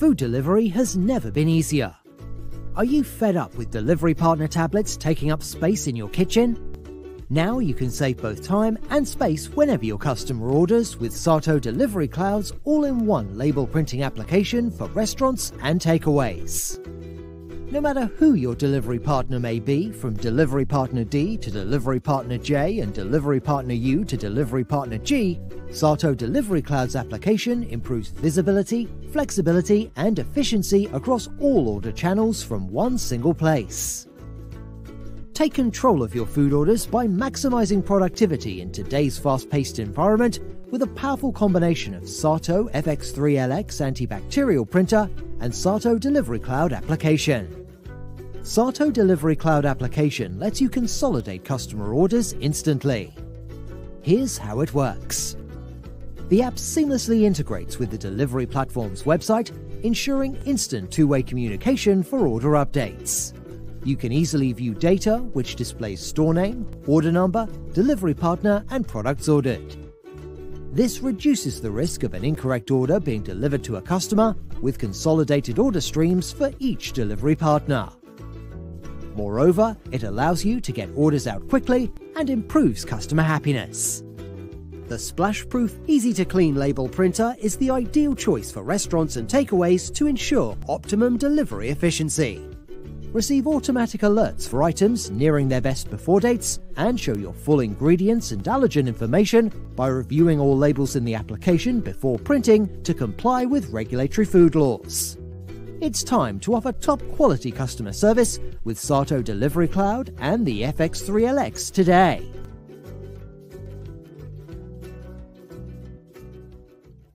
Food delivery has never been easier. Are you fed up with delivery partner tablets taking up space in your kitchen? Now you can save both time and space whenever your customer orders with Sato Delivery Cloud's all in one label printing application for restaurants and takeaways. No matter who your delivery partner may be, from Delivery Partner D to Delivery Partner J and Delivery Partner U to Delivery Partner G, Sato Delivery Cloud's application improves visibility, flexibility, and efficiency across all order channels from one single place. Take control of your food orders by maximizing productivity in today's fast paced environment with a powerful combination of Sato FX3LX antibacterial printer and Sato Delivery Cloud application. Sato Delivery Cloud application lets you consolidate customer orders instantly. Here's how it works. The app seamlessly integrates with the delivery platform's website, ensuring instant two way communication for order updates. You can easily view data which displays store name, order number, delivery partner, and products ordered. This reduces the risk of an incorrect order being delivered to a customer with consolidated order streams for each delivery partner. Moreover, it allows you to get orders out quickly and improves customer happiness. The splash-proof, easy-to-clean label printer is the ideal choice for restaurants and takeaways to ensure optimum delivery efficiency receive automatic alerts for items nearing their best before dates, and show your full ingredients and allergen information by reviewing all labels in the application before printing to comply with regulatory food laws. It's time to offer top quality customer service with Sato Delivery Cloud and the FX3LX today.